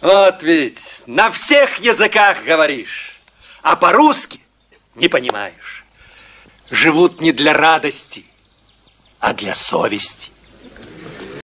Вот ведь на всех языках говоришь, а по-русски не понимаешь. Живут не для радости, а для совести.